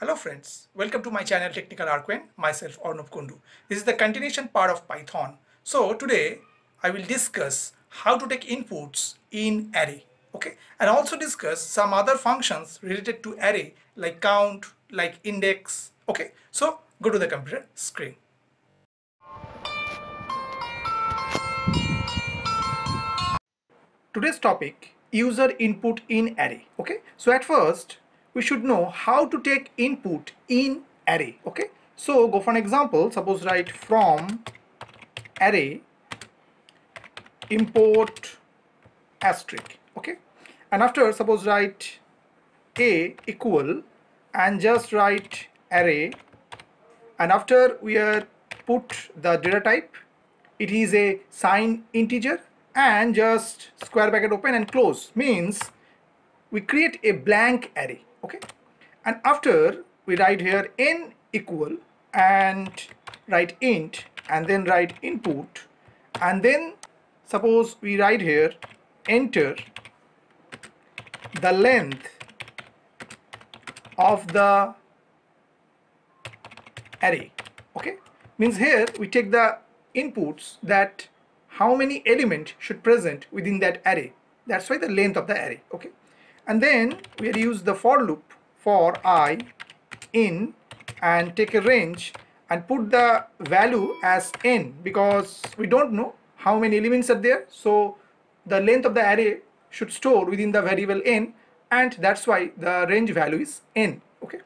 Hello friends, welcome to my channel Technical ArCoAn, myself Arnab Kundu. This is the continuation part of Python. So today I will discuss how to take inputs in array, okay? And also discuss some other functions related to array like count, like index, okay? So go to the computer screen. Today's topic, user input in array, okay? So at first we should know how to take input in array okay? So go for an example. Suppose write from array import asterisk okay? And after suppose write a equal and just write array. And after we are put the data type it is a signed integer and just square bracket open and close means we create a blank array okay. And after we write here n equal and write int and then write input. And then suppose we write here enter the length of the array. Okay. Means here we take the inputs that how many element should present within that array. That's why the length of the array. Okay and then we'll use the for loop for i in and take a range and put the value as n because we don't know how many elements are there. So the length of the array should store within the variable n and that's why the range value is n okay?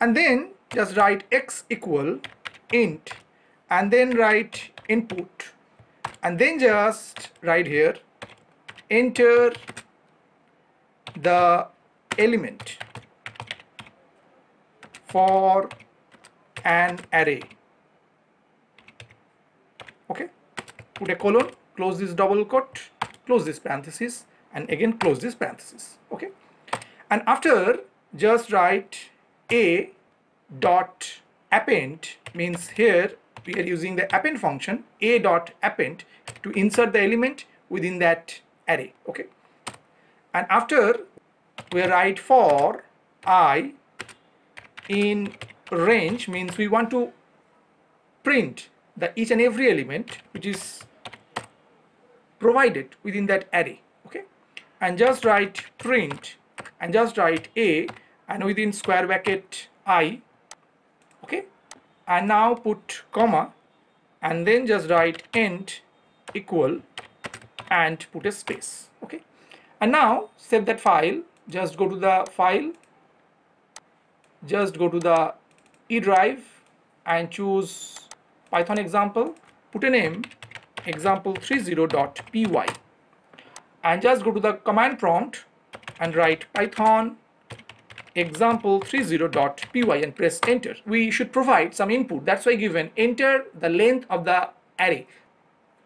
And then just write x equal int and then write input. And then just write here enter the element for an array. Okay? Put a colon close this double quote close this parenthesis and again close this parenthesis. Okay? And after just write a dot append means here we are using the append function a dot append to insert the element within that array. Okay and after we write for i in range means we want to print the each and every element which is provided within that array okay? And just write print and just write a and within square bracket i okay? And now put comma and then just write end equal and put a space okay and now save that file. Just go to the file. Just go to the e drive and choose python example. Put a name example30.py and just go to the command prompt and write python example30.py and press enter. We should provide some input. That's why given enter the length of the array.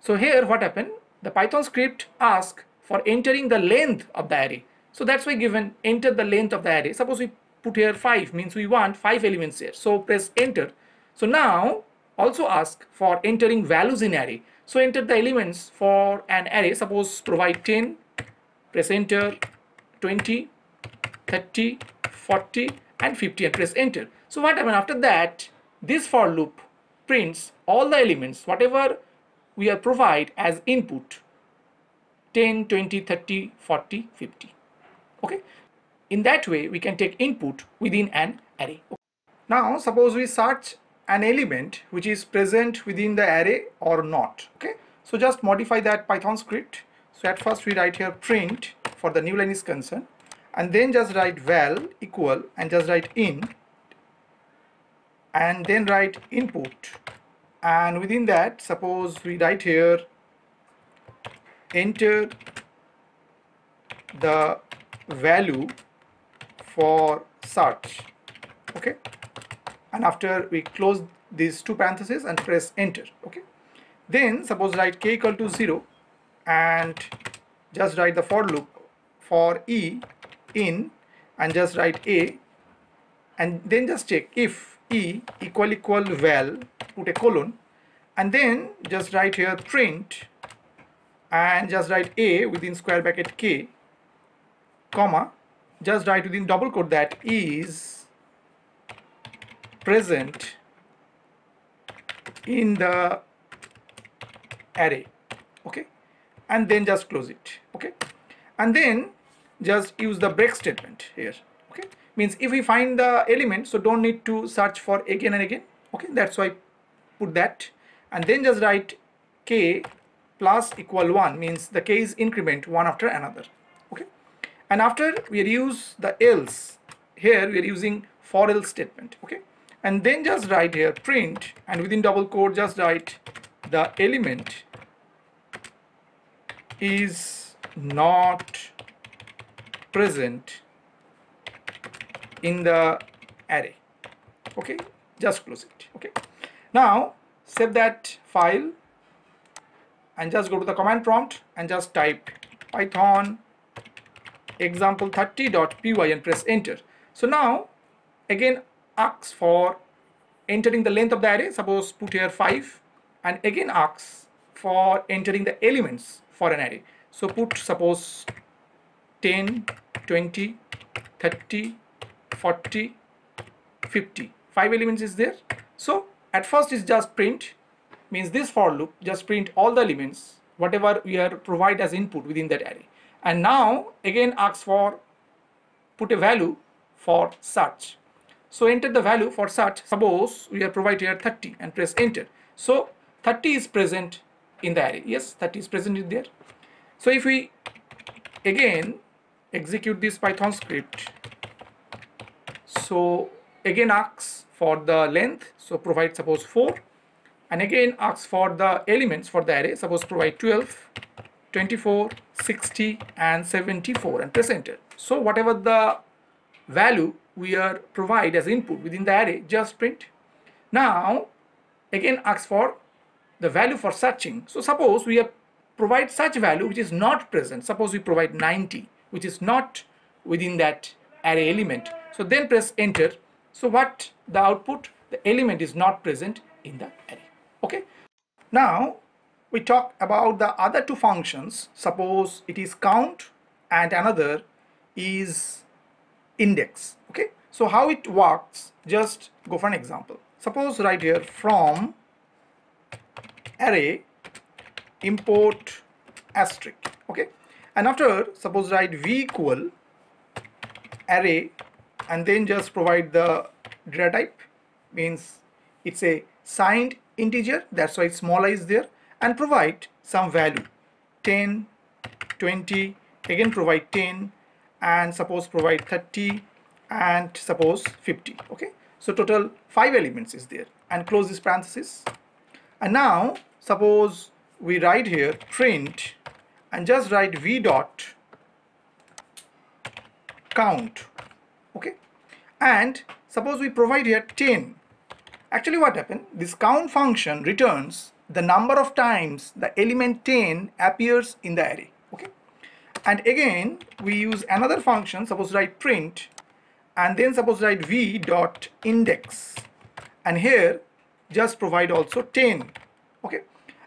So here what happened? The python script ask for entering the length of the array. So that's why given enter the length of the array. Suppose we put here 5 means we want 5 elements here. So press enter. So now also ask for entering values in array. So enter the elements for an array. Suppose provide 10, press enter, 20, 30, 40 and 50 and press enter. So what happens after that this for loop prints all the elements whatever we are provide as input 10, 20, 30, 40, 50. Okay. In that way, we can take input within an array. Now, suppose we search an element which is present within the array or not. Okay. So just modify that Python script. So at first we write here print for the new line is concerned and then just write val equal and just write in and then write input and within that suppose we write here enter the value for search. Okay? And after we close these two parentheses and press enter. Okay? Then suppose write k equal to 0 and just write the for loop for e in and just write a and then just check if e equal equal val put a colon and then just write here print and just write a within square bracket k comma just write within double quote that is present in the array okay? And then just close it okay? And then just use the break statement here okay? Means if we find the element so don't need to search for again and again okay? That's why put that. And then just write k plus equal 1 means the k is increment one after another okay? And after we use the else here we are using for else statement okay? And then just write here print and within double quote just write the element is not present in the array okay? Just close it okay? Now save that file and just go to the command prompt and just type python example30.py and press enter. So now again asks for entering the length of the array. Suppose put here 5 and again asks for entering the elements for an array. So put suppose 10 20 30 40 50 five elements is there. So at first it's just print means this for loop just print all the elements whatever we are provide as input within that array. And now again asks for put a value for search. So enter the value for search. Suppose we are provide here 30 and press enter. So 30 is present in the array. Yes 30 is present in there. So if we again execute this python script. So again asks for the length. So provide suppose 4 and again asks for the elements for the array. Suppose provide 12 24 60 and 74 and press enter so whatever the value we are provide as input within the array just print. Now again asks for the value for searching. So suppose we have provide such value which is not present. Suppose we provide 90 which is not within that array element. So then press enter. So what the output? The element is not present in the array okay. Now we talk about the other two functions. Suppose it is count and another is index. Okay. So how it works just go for an example. Suppose right here from array import asterisk. Okay. And after suppose write v equal array and then just provide the data type. Means it's a signed integer that's why small i is there and provide some value. 10 20 again provide 10 and suppose provide 30 and suppose 50 okay? So total five elements is there and close this parenthesis. And now suppose we write here print and just write v dot count okay? And suppose we provide here 10 actually what happened? This count function returns the number of times the element 10 appears in the array okay? And again we use another function suppose write print and then suppose write v dot index. And here just provide also 10 okay?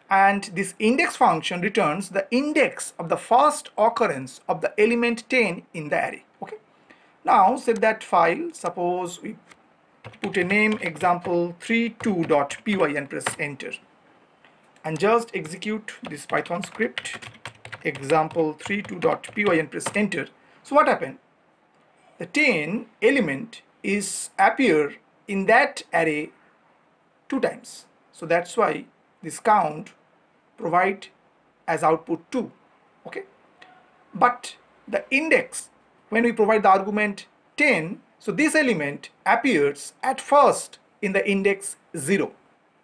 And this index function returns the index of the first occurrence of the element 10 in the array okay? Now set that file. Suppose we put a name example32.py and press enter. And just execute this python script. Example32.py and press enter. So what happened? The 10 element is appear in that array two times. So that's why this count provide as output 2 okay? But the index when we provide the argument 10 so this element appears at first in the index 0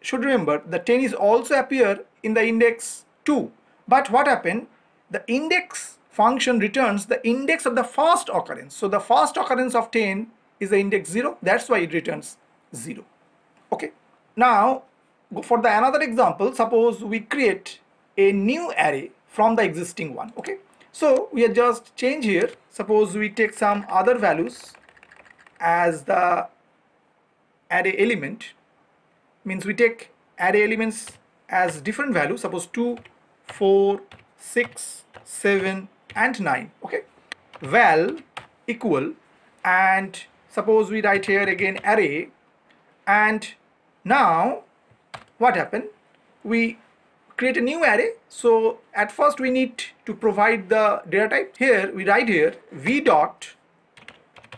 should remember the 10 is also appear in the index 2 but what happened? The index function returns the index of the first occurrence. So the first occurrence of 10 is the index 0 that's why it returns 0 okay. Now for the another example. Suppose we create a new array from the existing one. Okay. So we are just change here. Suppose we take some other values as the array element means we take array elements as different values suppose 2 4 6 7 and 9 okay? Val equal and suppose we write here again array and now what happened we create a new array. So at first we need to provide the data type. Here we write here v dot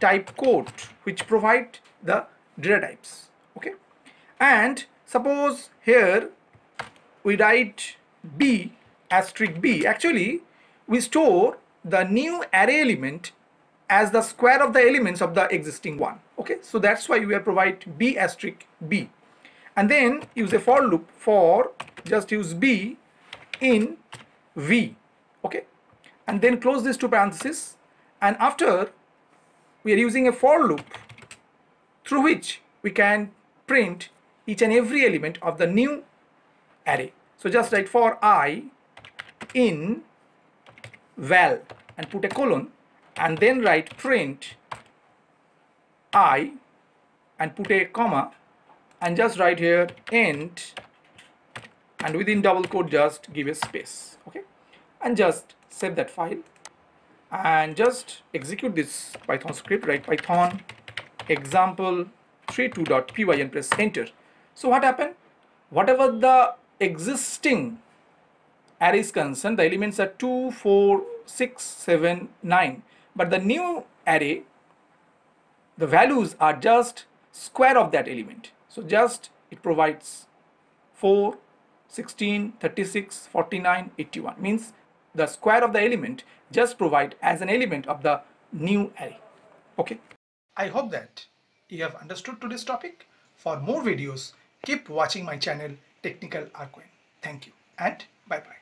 type code which provide the data types okay? And suppose here we write b asterisk b. Actually we store the new array element as the square of the elements of the existing one okay? So that's why we provide b asterisk b. And then use a for loop for just use b in v okay? And then close these two parentheses and after we are using a for loop through which we can print each and every element of the new array. So just write for i in val and put a colon and then write print i and put a comma and just write here end and within double quote just give a space okay? And just save that file and just execute this python script write python example 32.py and press enter. So what happened? Whatever the existing array is concerned the elements are 2 4 6 7 9 but the new array the values are just square of that element. So just it provides 4 16 36 49 81 means the square of the element just provide as an element of the new array. Okay? I hope that you have understood today's topic. For more videos keep watching my channel technical ArCoAn thank you and bye bye